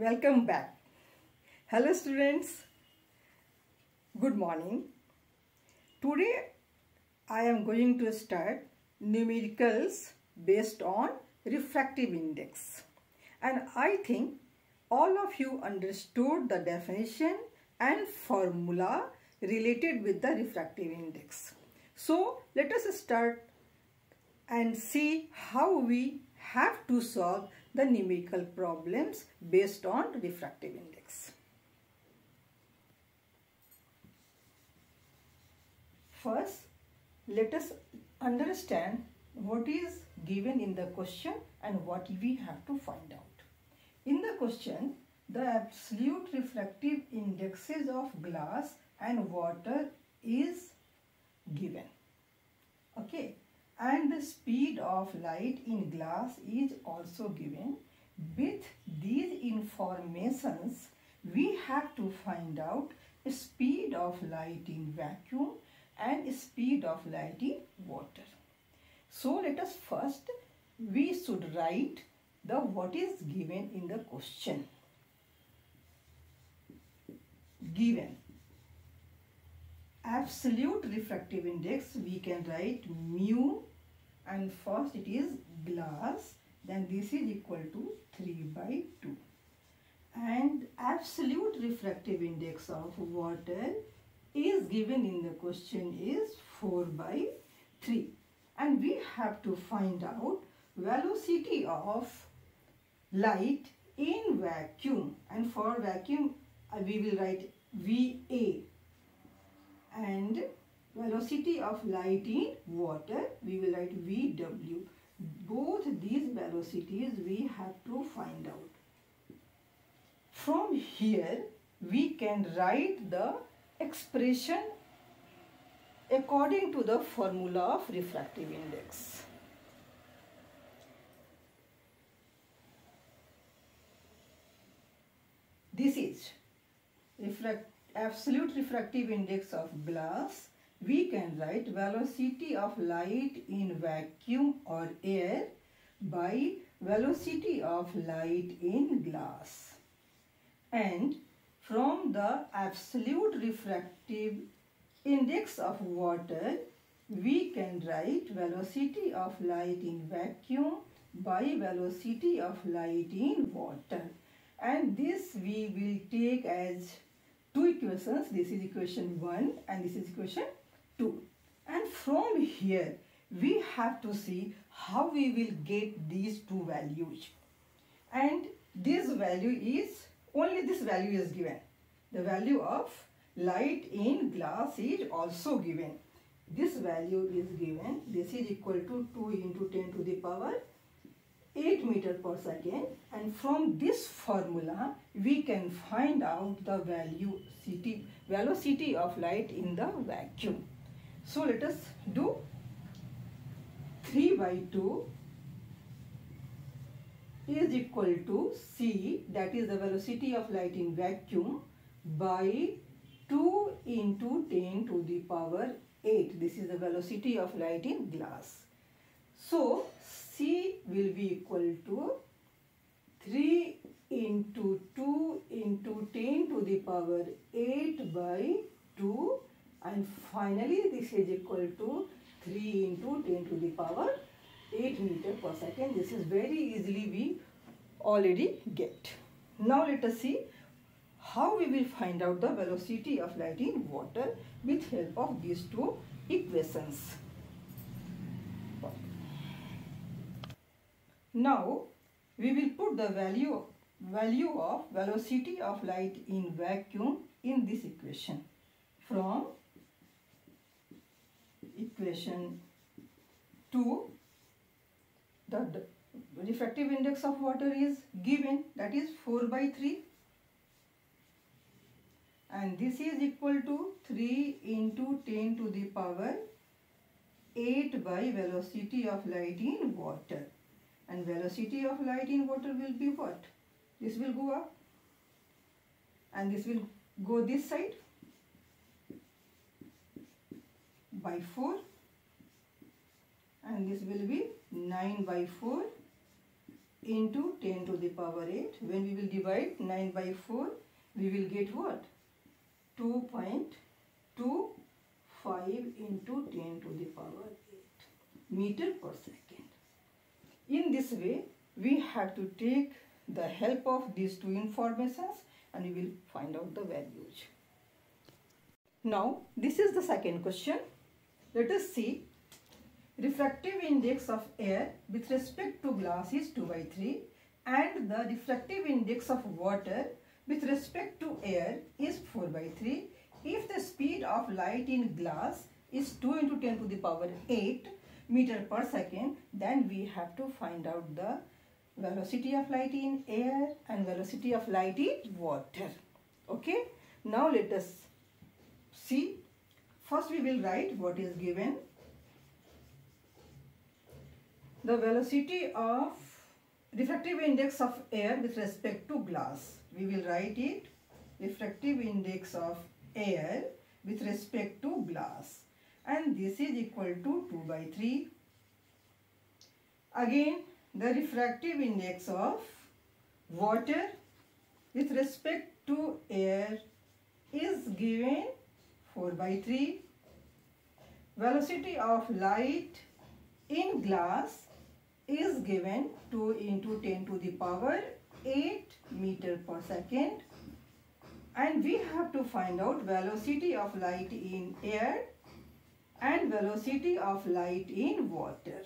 Welcome back. Hello students. Good morning. Today I am going to start numericals based on refractive index. And I think all of you understood the definition and formula related with the refractive index. So let us start and see how we have to solve the numerical problems based on refractive index. First, let us understand what is given in the question and what we have to find out. In the question, the absolute refractive indexes of glass and water is given. Okay, and the speed of light in glass is also given. With these informations, we have to find out speed of light in vacuum and speed of light in water. So let us first, we should write the what is given in the question. Given absolute refractive index we can write mu and first it is glass then this is equal to 3 by 2 and absolute refractive index of water is given in the question is 4 by 3 and we have to find out velocity of light in vacuum. And for vacuum uh, we will write VA and velocity of light in water we will write VW. Both these velocities we have to find out. From here we can write the expression according to the formula of refractive index. This is refract absolute refractive index of glass, we can write velocity of light in vacuum or air by velocity of light in glass. And from the absolute refractive index of water, we can write velocity of light in vacuum by velocity of light in water. And this we will take as two equations. This is equation 1 and this is equation 2. And from here, we have to see how we will get these two values. And this value is, only this value is given. The value of light in glass is also given. This value is given. This is equal to 2 into 10 to the power 8 meter per second and from this formula we can find out the value velocity, velocity of light in the vacuum. So let us do 3 by 2 is equal to C that is the velocity of light in vacuum by 2 into 10 to the power 8. This is the velocity of light in glass. So C will be equal to 3 into 2 into 10 to the power 8 by 2 and finally this is equal to 3 into 10 to the power 8 meter per second. This is very easily we already get. Now let us see how we will find out the velocity of light in water with help of these two equations. Now we will put the value value of velocity of light in vacuum in this equation from equation 2 the, refractive index of water is given that is 4 by 3 and this is equal to 3 into 10 to the power 8 by velocity of light in water. And velocity of light in water will be what? This will go up. And this will go this side by 4 and this will be 9 by 4 into 10 to the power 8. When we will divide 9 by 4, we will get what? 2.25 into 10 to the power 8 meter per second. In this way, we have to take the help of these two informations and we will find out the values. Now, this is the second question. Let us see. Refractive index of air with respect to glass is 2 by 3 and the refractive index of water with respect to air is 4 by 3. If the speed of light in glass is 2 into 10 to the power 8 meter per second, then we have to find out the velocity of light in air and velocity of light in water. Okay. Now let us see. First we will write what is given. The velocity of refractive index of air with respect to glass. We will write it refractive index of air with respect to glass and this is equal to 2 by 3. Again the refractive index of water with respect to air is given 4 by 3. Velocity of light in glass is given 2 into 10 to the power 8 meter per second and we have to find out velocity of light in air and velocity of light in water.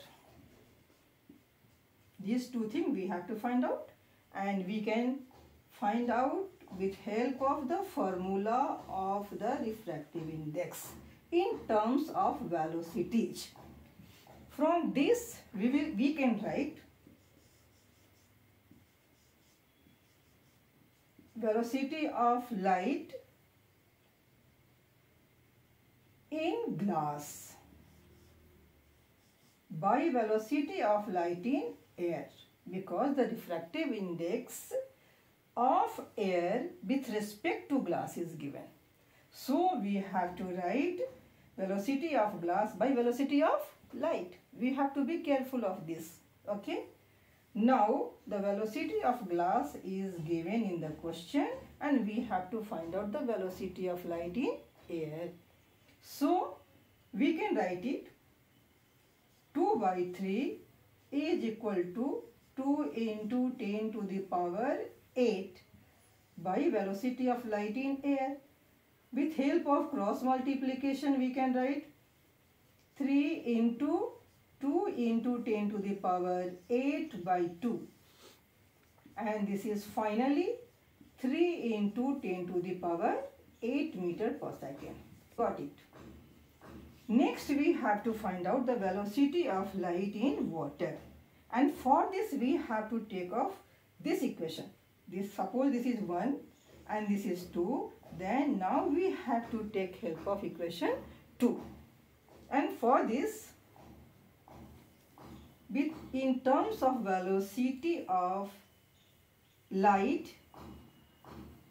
These two things we have to find out and we can find out with help of the formula of the refractive index in terms of velocities. From this we will we can write velocity of light in glass by velocity of light in air because the refractive index of air with respect to glass is given. So we have to write velocity of glass by velocity of light. We have to be careful of this. Okay. Now the velocity of glass is given in the question and we have to find out the velocity of light in air. So we can write it 2 by 3 is equal to 2 into 10 to the power 8 by velocity of light in air. With help of cross multiplication we can write 3 into 2 into 10 to the power 8 by 2 and this is finally 3 into 10 to the power 8 meter per second. Got it. Next we have to find out the velocity of light in water. And for this we have to take off this equation. This suppose this is 1 and this is 2. Then now we have to take help of equation 2. And for this with in terms of velocity of light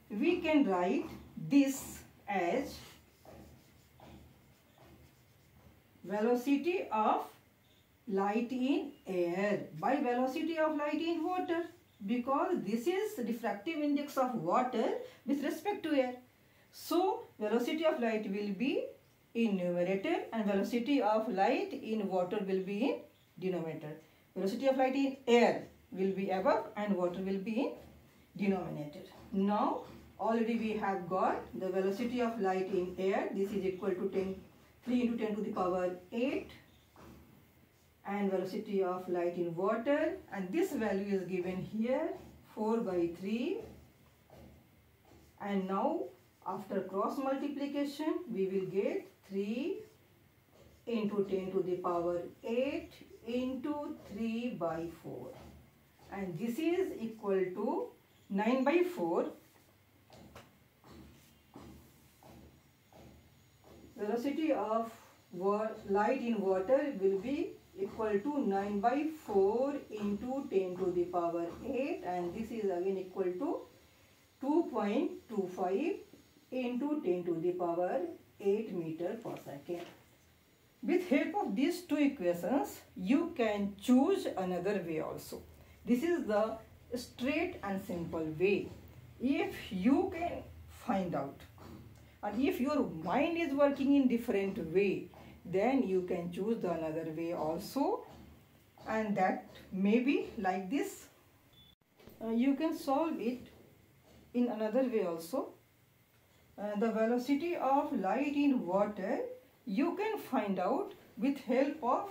we can write this as velocity of light in air by velocity of light in water because this is diffractive index of water with respect to air. So, velocity of light will be in numerator and velocity of light in water will be in denominator. Velocity of light in air will be above and water will be in denominator. Now, already we have got the velocity of light in air. This is equal to 10 3 into 10 to the power 8 and velocity of light in water. And this value is given here 4 by 3 and now after cross multiplication we will get 3 into 10 to the power 8 into 3 by 4 and this is equal to 9 by 4 velocity of light in water will be equal to 9 by 4 into 10 to the power 8 and this is again equal to 2.25 into 10 to the power 8 meter per second. With help of these two equations, you can choose another way also. This is the straight and simple way. If you can find out and if your mind is working in different way then you can choose the another way also. And that may be like this. Uh, you can solve it in another way also. Uh, the velocity of light in water you can find out with help of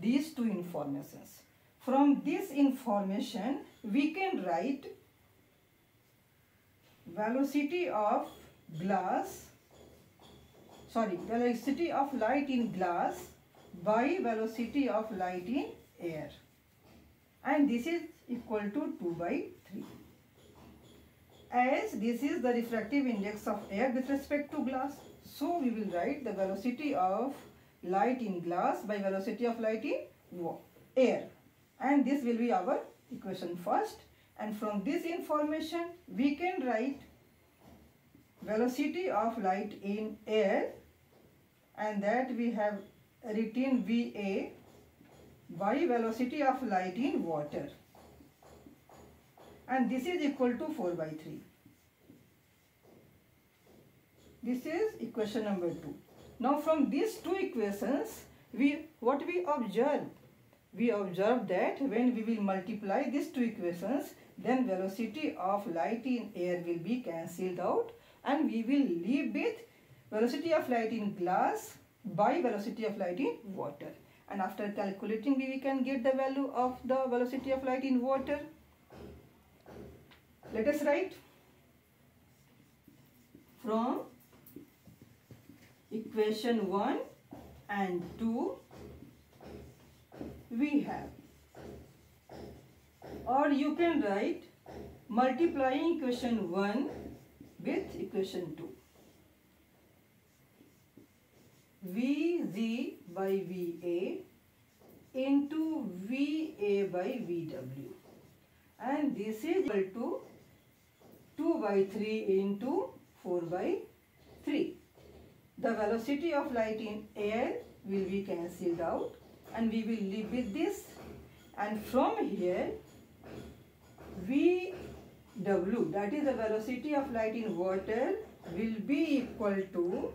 these two informations. From this information we can write velocity of glass sorry velocity of light in glass by velocity of light in air. And this is equal to 2 by 3 as this is the refractive index of air with respect to glass so we will write the velocity of light in glass by velocity of light in air. And this will be our equation first. And from this information we can write velocity of light in air and that we have written VA by velocity of light in water and this is equal to 4 by 3. This is equation number 2. Now from these two equations, we what we observe? We observe that when we will multiply these two equations, then velocity of light in air will be cancelled out and we will leave with velocity of light in glass by velocity of light in water. And after calculating, we can get the value of the velocity of light in water. Let us write from equation 1 and 2 we have or you can write multiplying equation 1 with equation 2. VZ by VA into VA by VW and this is equal to 2 by 3 into 4 by 3. The velocity of light in air will be cancelled out and we will live with this and from here V W. That is the velocity of light in water will be equal to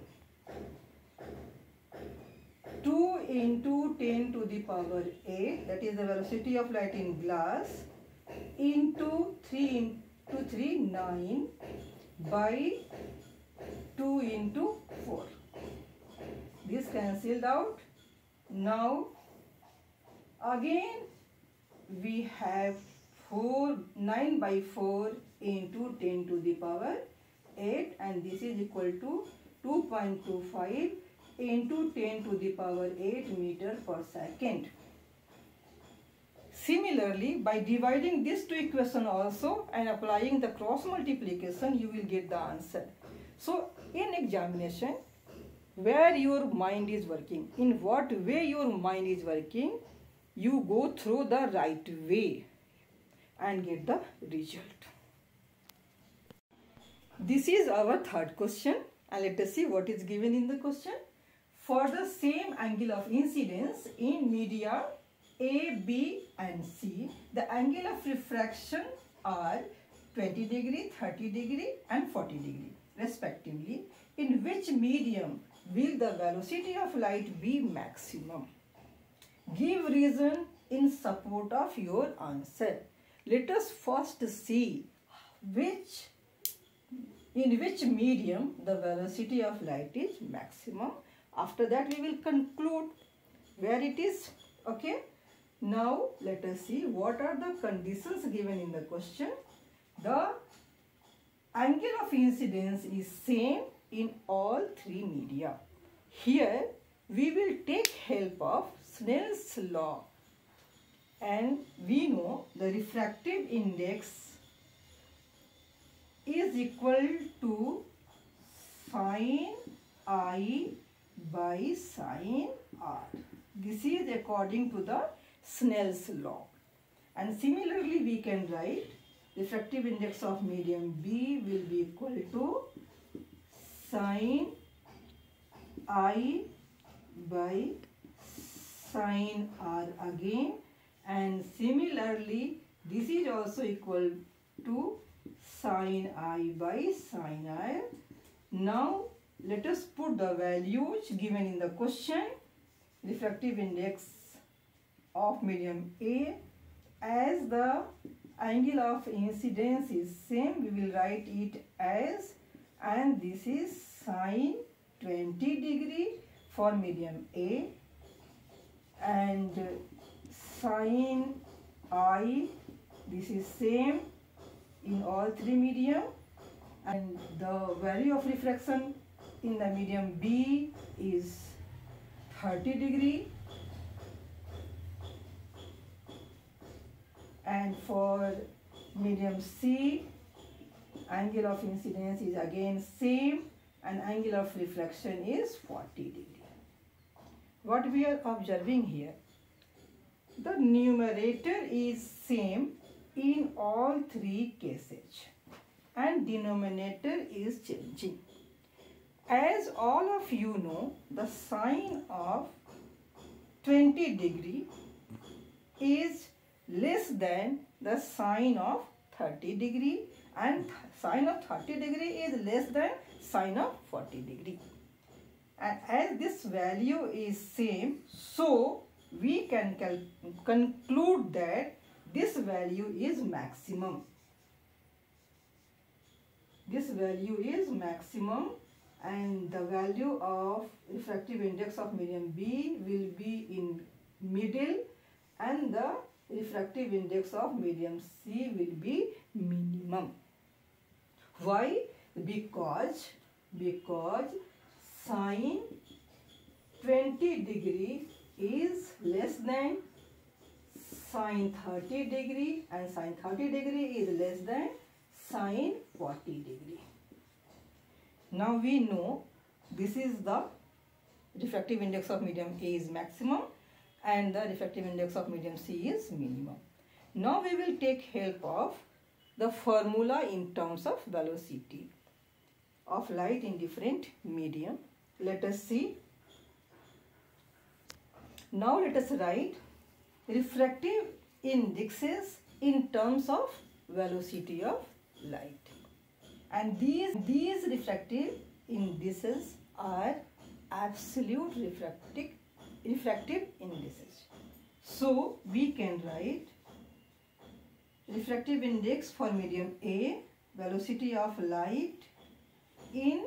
2 into 10 to the power 8 that is the velocity of light in glass into 3 into 3 9 by 2 into 4 this cancelled out. Now again we have 4 9 by 4 into 10 to the power 8 and this is equal to 2.25 into 10 to the power 8 meter per second. Similarly, by dividing these two equations also and applying the cross multiplication, you will get the answer. So, in examination, where your mind is working, in what way your mind is working, you go through the right way and get the result. This is our third question and let us see what is given in the question. For the same angle of incidence in media A, B and C, the angle of refraction are 20 degree, 30 degree and 40 degree respectively. In which medium will the velocity of light be maximum? Give reason in support of your answer. Let us first see which in which medium the velocity of light is maximum. After that we will conclude where it is. Okay. Now let us see what are the conditions given in the question. The angle of incidence is same in all three media. Here we will take help of Snell's law and we know the refractive index is equal to sine i by sine r. This is according to the Snell's law. And similarly we can write refractive index of medium B will be equal to sine i by sine r again and similarly This is also equal to sine i by sine i. Now let us put the values given in the question. Refractive index of medium A as the angle of incidence is same we will write it as and this is sine 20 degree for medium A and sine I this is same in all three medium and the value of refraction in the medium B is 30 degree and for medium C angle of incidence is again same and angle of reflection is 40 degree. What we are observing here, the numerator is same in all three cases and denominator is changing. As all of you know, the sine of 20 degree is less than the sine of 30 degree and sine of 30 degree is less than sine of 40 degree. And as this value is same, so we can conclude that this value is maximum. This value is maximum and the value of refractive index of medium B will be in middle and the refractive index of medium C will be minimum. Why? Because, because sine 20 degree is less than sine 30 degree and sine 30 degree is less than sine 40 degree. Now we know this is the refractive index of medium A is maximum and the refractive index of medium C is minimum. Now we will take help of the formula in terms of velocity of light in different medium. Let us see. Now let us write refractive indexes in terms of velocity of light. And these, these refractive indices are absolute refractive refractive indices. So we can write refractive index for medium A, velocity of light in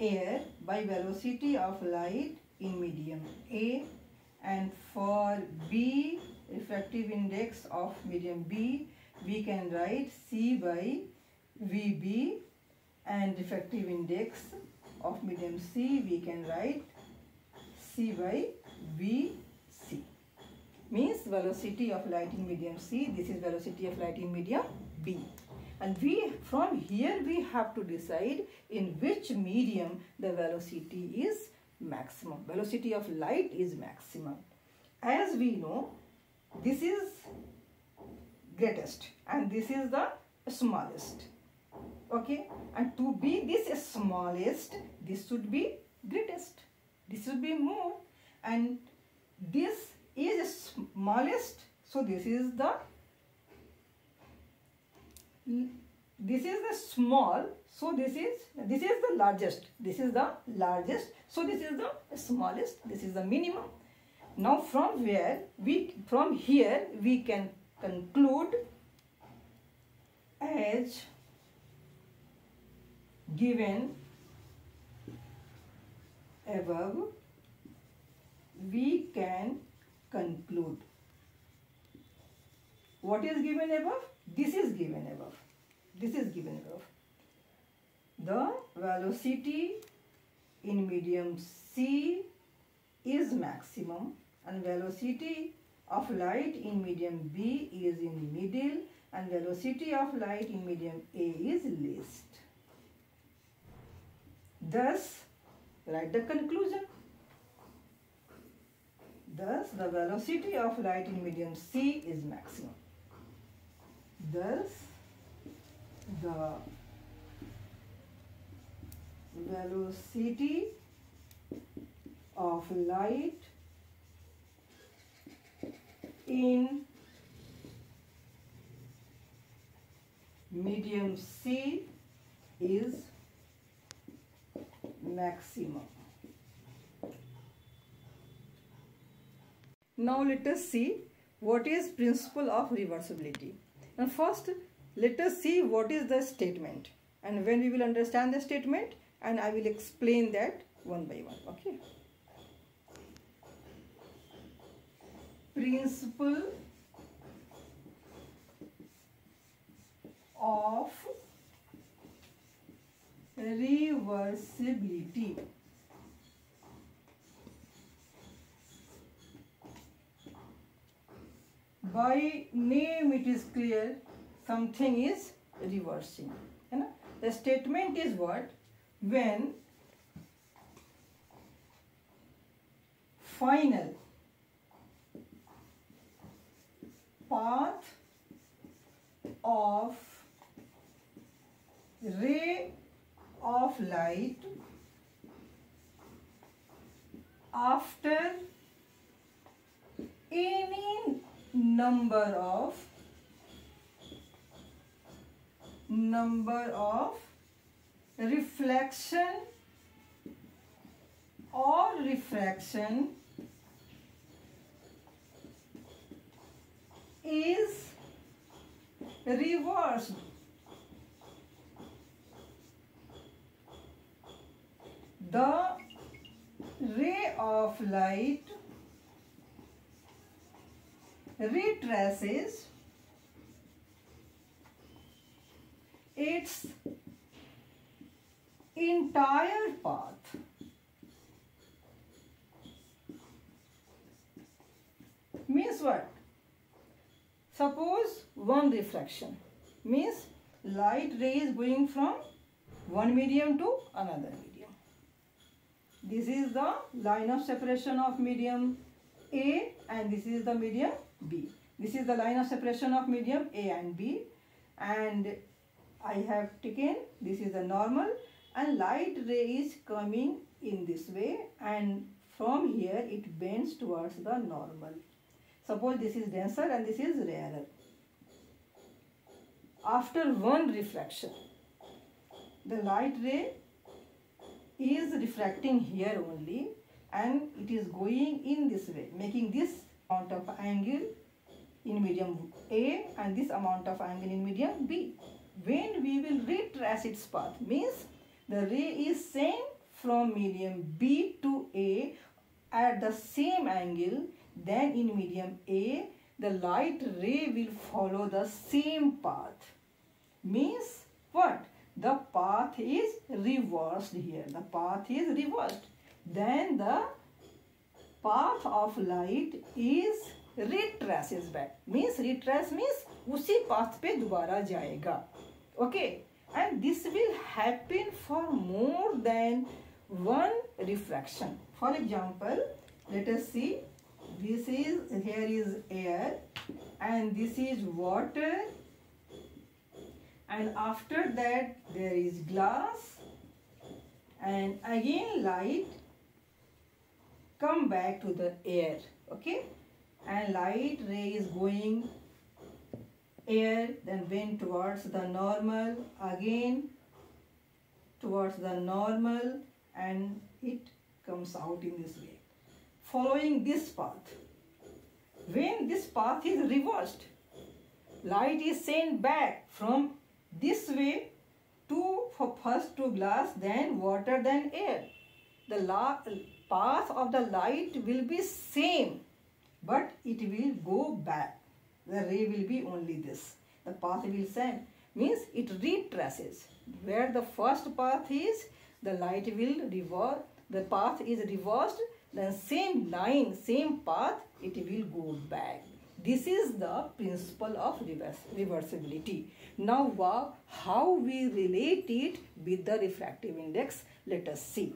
air by velocity of light in medium A and for B, refractive index of medium B, we can write C by VB and refractive index of medium C, we can write C by VC means velocity of light in medium C. This is velocity of light in medium B. And we from here we have to decide in which medium the velocity is maximum. Velocity of light is maximum. As we know, this is greatest and this is the smallest. Okay, and to be this smallest, this should be greatest. This should be more and this is smallest so this is the this is the small so this is this is the largest this is the largest so this is the smallest this is the minimum now from where we from here we can conclude as given above we can conclude. What is given above? This is given above. This is given. The velocity in medium C is maximum and velocity of light in medium B is in middle and velocity of light in medium A is least. Thus, write the conclusion. Thus, the velocity of light in medium C is maximum. Thus, the velocity of light in medium C is maximum. Now let us see what is principle of reversibility. And first let us see what is the statement and when we will understand the statement and I will explain that one by one okay. Principle of reversibility. By name it is clear something is reversing. You know? The statement is what? When final path of ray of light after any number of number of reflection or refraction is reversed. The ray of light retraces its entire path. Means what? Suppose one refraction. Means light ray is going from one medium to another medium. This is the line of separation of medium a and this is the medium B. This is the line of separation of medium A and B. And I have taken this is the normal and light ray is coming in this way and from here it bends towards the normal. Suppose this is denser and this is rarer. After one refraction, the light ray is refracting here only and it is going in this way making this amount of angle in medium A and this amount of angle in medium B. When we will retrace its path means the ray is sent from medium B to A at the same angle then in medium A the light ray will follow the same path means what the path is reversed here the path is reversed then the path of light is retraces back means retrace means उसी path पे दोबारा जाएगा okay and this will happen for more than one refraction. For example let us see. This is here is air and this is water. And after that there is glass. And again light come back to the air. Okay? And light ray is going air then went towards the normal again towards the normal and it comes out in this way following this path when this path is reversed light is sent back from this way to for first to glass then water then air the path of the light will be same but it will go back. The ray will be only this. The path will send means it retraces. Where the first path is, the light will reverse. The path is reversed. Then same line, same path, it will go back. This is the principle of reverse, reversibility. Now, uh, how we relate it with the refractive index, let us see.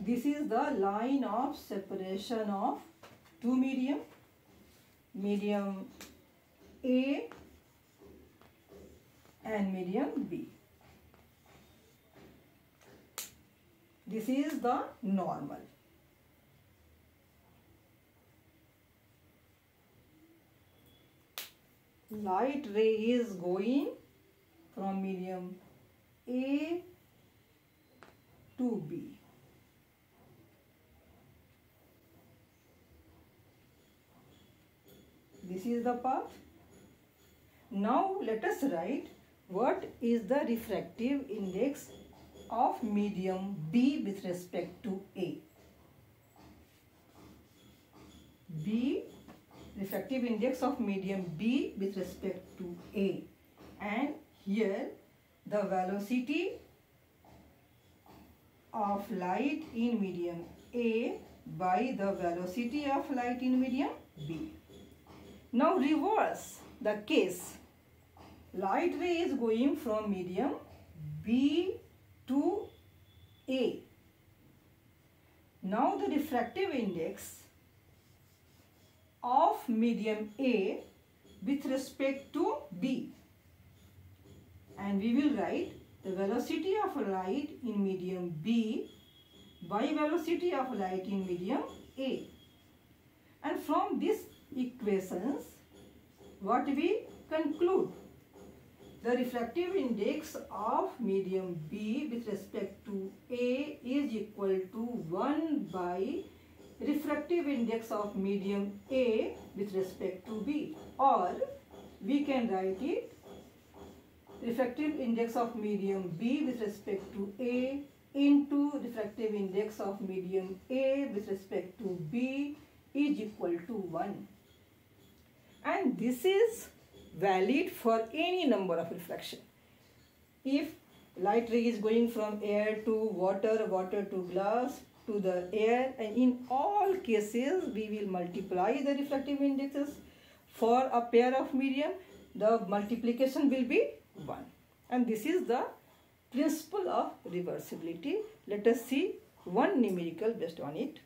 This is the line of separation of two medium, medium A and medium B. This is the normal. light ray is going from medium A to B. This is the path. Now let us write what is the refractive index of medium B with respect to A. B refractive index of medium B with respect to A and here the velocity of light in medium A by the velocity of light in medium B. Now reverse the case. Light ray is going from medium B to A. Now the refractive index of medium A with respect to B. And we will write the velocity of light in medium B by velocity of light in medium A. And from these equations, what we conclude? The refractive index of medium B with respect to A is equal to 1 by refractive index of medium A with respect to B or we can write it refractive index of medium B with respect to A into refractive index of medium A with respect to B is equal to 1 and this is valid for any number of refraction. If light ray is going from air to water, water to glass, to the air and in all cases we will multiply the refractive indexes for a pair of medium the multiplication will be 1 and this is the principle of reversibility. Let us see one numerical based on it